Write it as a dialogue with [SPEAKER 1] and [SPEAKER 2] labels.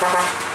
[SPEAKER 1] 拜拜。